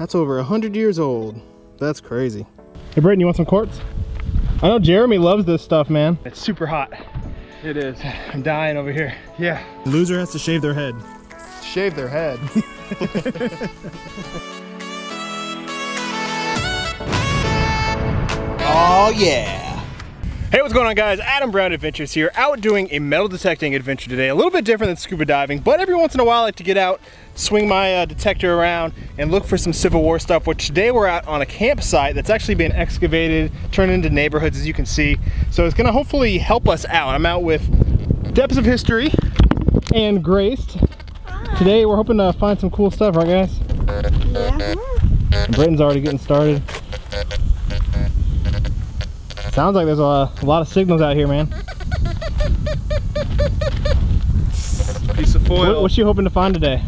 That's over a 100 years old. That's crazy. Hey, Britton, you want some quartz? I know Jeremy loves this stuff, man. It's super hot. It is. I'm dying over here. Yeah. Loser has to shave their head. Shave their head. Oh yeah. Hey, what's going on guys? Adam Brown Adventures here, out doing a metal detecting adventure today. A little bit different than scuba diving, but every once in a while I like to get out, swing my uh, detector around, and look for some Civil War stuff, which today we're out on a campsite that's actually been excavated, turned into neighborhoods as you can see. So it's gonna hopefully help us out. I'm out with Depths of History and Graced. Today we're hoping to find some cool stuff, right guys? Yeah. Britton's already getting started. Sounds like there's a, a lot of signals out here, man. Piece of foil. What, what you hoping to find today?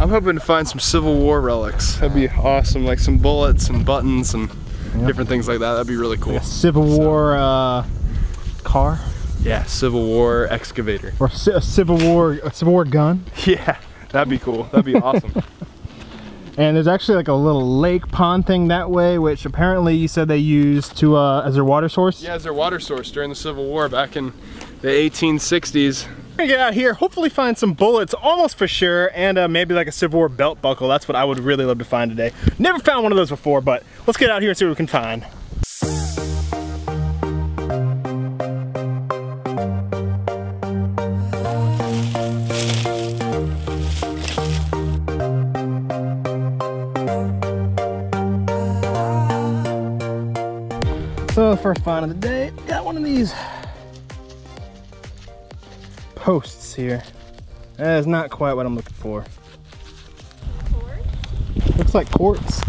I'm hoping to find some Civil War relics. That'd be awesome, like some bullets and buttons and different things like that. That'd be really cool. A Civil War uh, car Yeah, Civil War excavator. or a Civil War a Civil War gun. Yeah, that'd be cool. That'd be awesome. And there's actually like a little lake pond thing that way, which apparently you said they used to uh, as their water source. yeah, as their water source during the Civil War back in the 1860s. We're gonna get out here, hopefully find some bullets, almost for sure, and uh, maybe like a Civil War belt buckle. That's what I would really love to find today. Never found one of those before, but let's get out here and see what we can find. First find of the day, got one of these posts here. That is not quite what I'm looking for. Looks like quartz.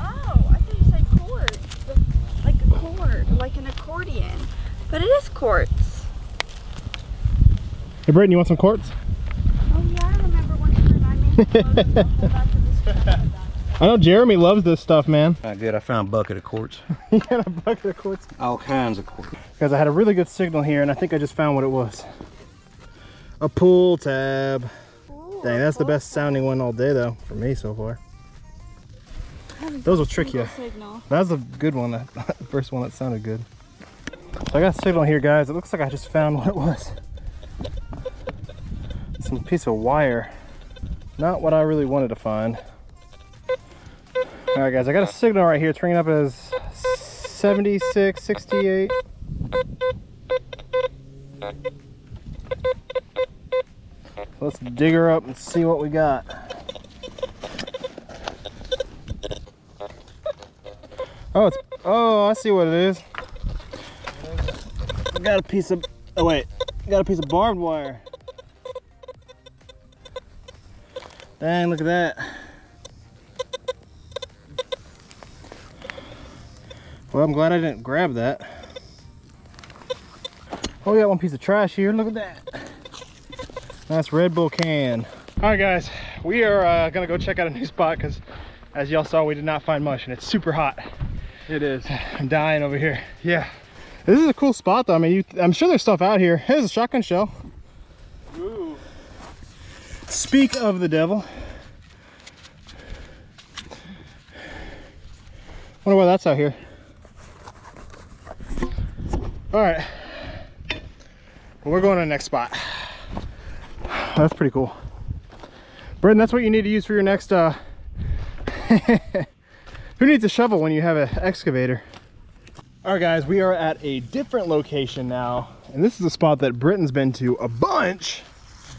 Oh, I thought you said quartz. Like a cord, like an accordion. But it is quartz. Hey, Britton, you want some quartz? Oh yeah, I remember one time I made a cord and hold out to this friend. I know Jeremy loves this stuff, man. Not good. I found a bucket of quartz. he got a bucket of quartz. All kinds of quartz. Guys, I had a really good signal here, and I think I just found what it was. A pool tab. Ooh, Dang, that's the best sounding one all day, though, for me so far. Those will trick you. Signal. That was a good one, that the first one that sounded good. So I got a signal here, guys. It looks like I just found what it was. Some piece of wire. Not what I really wanted to find. All right, guys, I got a signal right here. It's ringing up as 76, 68. Let's dig her up and see what we got. Oh, it's oh, I see what it is. Got a piece of oh wait, got a piece of barbed wire. Dang, look at that. Well, I'm glad I didn't grab that. Oh, we got one piece of trash here. Look at that. Nice Red Bull can. All right, guys, we are uh, gonna go check out a new spot because, as y'all saw, we did not find much, and it's super hot. It is. I'm dying over here. Yeah. This is a cool spot, though. I mean, you, I'm sure there's stuff out here. There's a shotgun shell. Ooh. Speak of the devil. Wonder why that's out here. All right. Well, we're going to the next spot. That's pretty cool. Brendan, that's what you need to use for your next, uh... Who needs a shovel when you have an excavator? All right, guys, we are at a different location now. And this is a spot that Britton's been to a bunch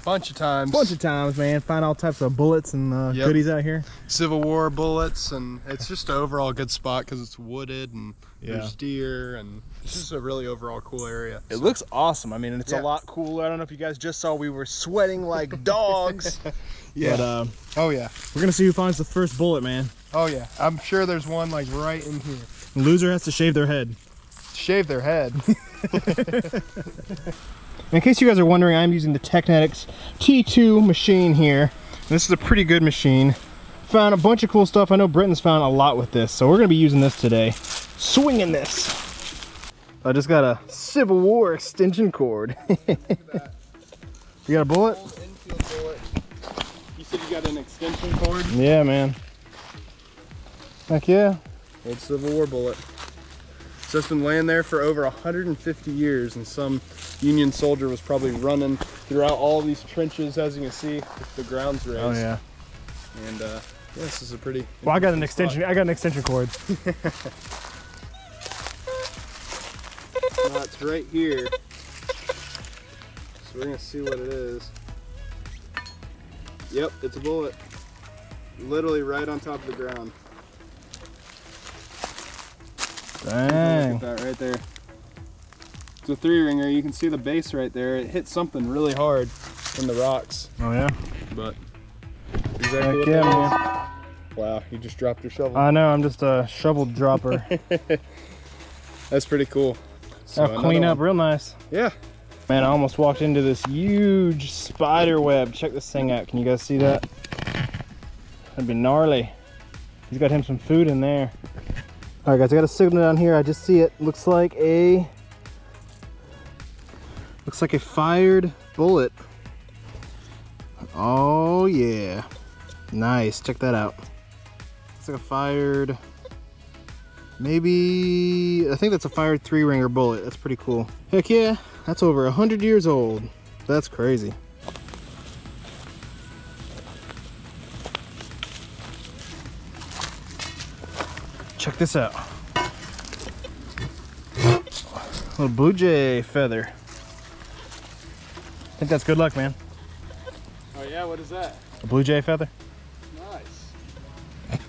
Bunch of times. bunch of times, man. Find all types of bullets and uh, Yep. goodies out here. Civil War bullets, and it's just an overall good spot because it's wooded and Yeah. there's deer, and it's just a really overall cool area. It looks awesome. I mean, it's Yeah. a lot cooler. I don't know if you guys just saw we were sweating like dogs. Yeah. But uh, Oh yeah. we're gonna see who finds the first bullet, man. Oh yeah. I'm sure there's one like right in here. Loser has to shave their head. Shave their head. In case you guys are wondering, I'm using the Teknetics T2 machine here. This is a pretty good machine. Found a bunch of cool stuff. I know Britton's found a lot with this, so we're gonna be using this today. Swinging this. I just got a Civil War extension cord. you got a bullet? You said you got an extension cord? Yeah, man. Heck yeah. Old Civil War bullet. So it's been laying there for over 150 years, and some Union soldier was probably running throughout all these trenches, as you can see, the ground's raised. Oh yeah. And uh, yeah, this is a pretty. Well, I got an interesting extension. I got an extension cord. spot. Uh, it's right here. So we're gonna see what it is. Yep, it's a bullet. Literally right on top of the ground. Dang. Look at that right there. It's a three ringer. You can see the base right there. It hit something really hard in the rocks, Oh yeah. but exactly Heck yeah, man. Wow, you just dropped your shovel. I know. I'm just a shovel dropper. That's pretty cool. So I'll clean up one. real nice. Yeah. Man, I almost walked into this huge spider web. Check this thing out. Can you guys see that? That'd be gnarly. He's got him some food in there. All right, guys, I got a signal down here. I just see it. Looks like a looks like a fired bullet. Oh yeah, nice. Check that out. Looks like a fired. Maybe I think that's a fired three ringer bullet. That's pretty cool. Heck yeah, that's over a hundred years old. That's crazy. Check this out. Little blue jay feather. I think that's good luck, man. Oh yeah, what is that? A blue jay feather? Nice.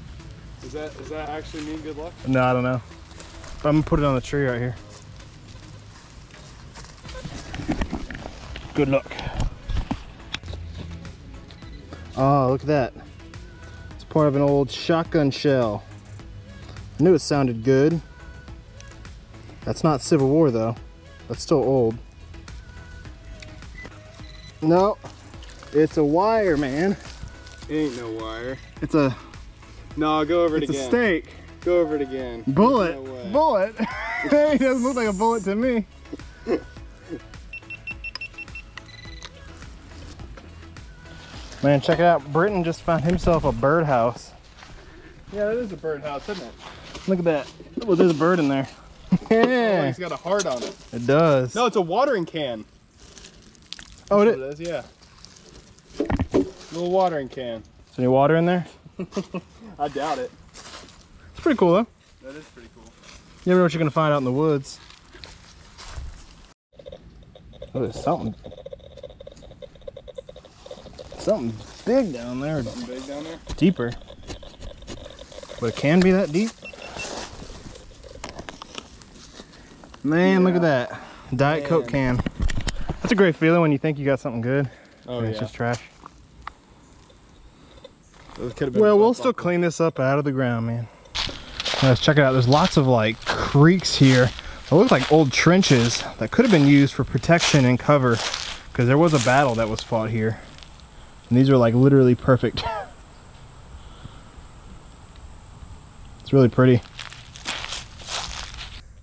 Does that does that actually mean good luck? No, I don't know. But I'm gonna put it on the tree right here. Good luck. Oh, look at that. It's part of an old shotgun shell. I knew it sounded good. That's not Civil War though. That's still old. No, it's a wire, man. Ain't no wire. It's a No, go over it it's a stake. Go over it again. Bullet. No bullet. it doesn't look like a bullet to me. Man, check it out. Britton just found himself a birdhouse. Yeah, that is a birdhouse, isn't it? Look at that. Oh, there's a bird in there. Oh, yeah, he's got a heart on it. it does. No, it's a watering can. oh, it That's it is, yeah. Little watering can. Is there any water in there? I doubt it. It's pretty cool though. That is pretty cool. You never know what you're gonna find out in the woods. Oh, there's something. Something big down there. Something big down there. deeper. But it can be that deep. Man, look at that. Diet Coke can. That's a great feeling when you think you got something good. Oh and yeah. it's just trash. It Well, we'll still clean this up out of the ground, man. Let's check it out. There's lots of like creeks here. They look like old trenches that could have been used for protection and cover because there was a battle that was fought here. And these are like literally perfect. it's really pretty.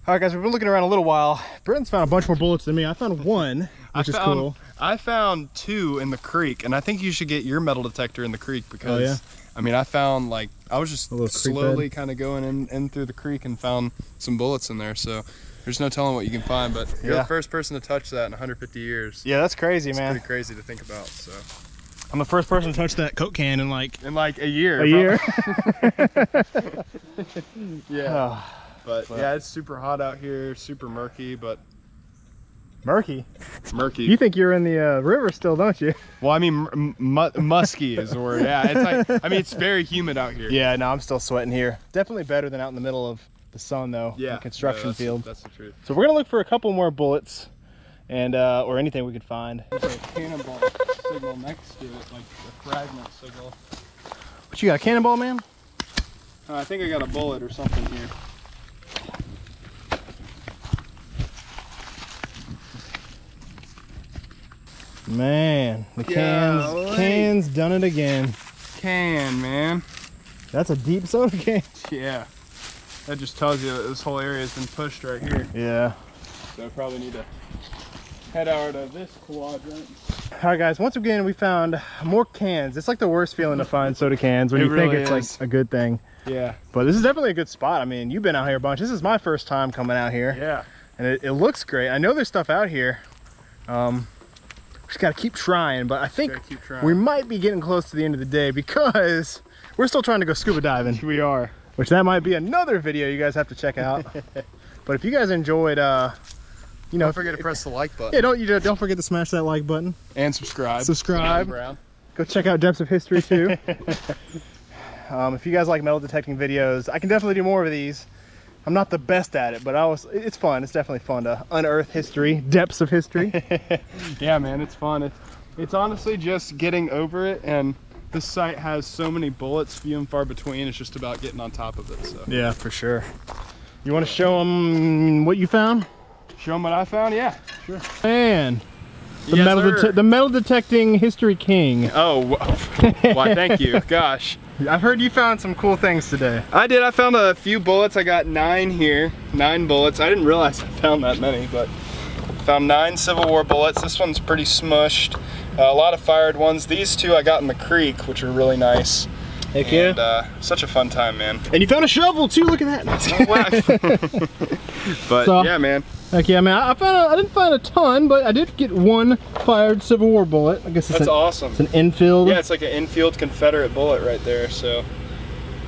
All right, guys, we've been looking around a little while. Britton's found a bunch more bullets than me. I found one, which is found, cool. I found two in the creek, and I think you should get your metal detector in the creek oh, because, Oh, yeah? I mean, I found like I was just A little creek slowly kind of going in, in through the creek and found some bullets in there. So there's no telling what you can find, but you're Yeah. the first person to touch that in 150 years. Yeah, that's crazy, It's man. pretty crazy to think about. So I'm the first person to touch that Coke can in like in like a year, a year. yeah. Oh, But yeah, it's super hot out here, super murky, but murky. murky. You think you're in the uh, river still, don't you? well, I mean, m- mu- musky is the word. Yeah, it's like I mean, it's very humid out here. Yeah, no, I'm still sweating here. Definitely better than out in the middle of the sun, though. Yeah, the construction no, that's- field. That's the truth. So we're gonna look for a couple more bullets, and uh, or anything we could find. There's a cannonball signal next to it, like a fragment signal. What you got, a cannonball, man? Uh, I think I got a bullet or something here. Man, the cans, Golly. cans done it again. Can man. That's a deep soda can. Yeah. That just tells you that this whole area has been pushed right here. Yeah. So I probably need to head out of this quadrant. All right, guys. Once again, we found more cans. It's like the worst feeling to find soda cans when It you think it's is. like a good thing. Yeah. But this is definitely a good spot. I mean, you've been out here a bunch. This is my first time coming out here. Yeah. And it, it looks great. I know there's stuff out here. Um, just gotta keep trying, but I think Gotta keep trying. we might be getting close to the end of the day because we're still trying to go scuba diving. We are. which that might be another video you guys have to check out. but if you guys enjoyed, uh, you know, Don't forget to press the like button. yeah, don't you don't forget to smash that like button. And subscribe. Subscribe. Go check out Depths of History too. um, if you guys like metal detecting videos, I can definitely do more of these. I'm not the best at it, but I was. It's fun. It's definitely fun to unearth history, depths of history. Yeah, man, it's fun. It's, it's honestly just getting over it, and this site has so many bullets, few and far between. It's just about getting on top of it. So yeah, for sure. You want to show them what you found? show them what I found. Yeah, sure. Man, the Yes, metal sir. the metal detecting history king. Oh, why? Thank you. Gosh. I've heard you found some cool things today. I did. I found a few bullets. I got nine here. Nine bullets. I didn't realize I found that many, but found nine Civil War bullets. This one's pretty smushed. Uh, a lot of fired ones. These two I got in the creek, which are really nice. Heck And uh, such a fun time, man. And you found a shovel too. Look at that. but So- yeah, man. Heck yeah, man. I found. A, I didn't find a ton, but I did get one fired Civil War bullet. I guess it's That's an, awesome. it's an Enfield. Yeah, it's like an Enfield Confederate bullet right there. So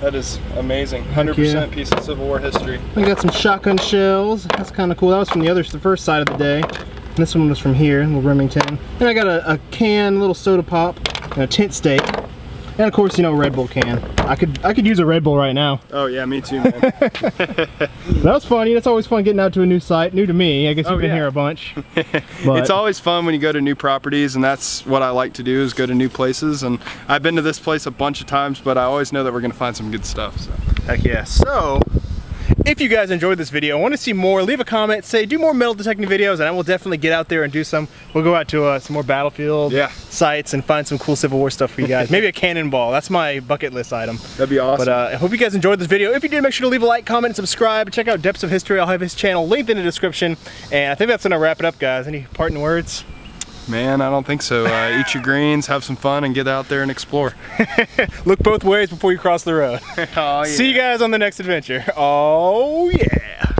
that is amazing. 100% yeah. piece of Civil War history. We got some shotgun shells. That's kind of cool. That was from the other, the first side of the day. And this one was from here, little Remington. And I got a, a can, little soda pop, and a tent stake. And of course, you know, a Red Bull can. I could I could use a Red Bull right now. Oh yeah, me too, man. That was funny. It's always fun getting out to a new site, new to me. I guess you've Oh, been yeah. here a bunch. But it's always fun when you go to new properties and that's what I like to do is go to new places and I've been to this place a bunch of times but I always know that we're gonna find some good stuff so Heck yeah. So, if you guys enjoyed this video, want to see more, leave a comment, say do more metal detecting videos, and I will definitely get out there and do some. We'll go out to uh, some more battlefield Yeah. sites and find some cool Civil War stuff for you guys. Maybe a cannonball. That's my bucket list item. that'd be awesome But uh, I hope you guys enjoyed this video. If you did, make sure to leave a like, comment, subscribe. Check out Depths of History. I'll have his channel linked in the description. And I think that's gonna wrap it up, guys. Any parting words? Man I don't think so uh, eat your greens have some fun and get out there and explore Look both ways before you cross the road. oh, See you guys on the next adventure. Oh yeah.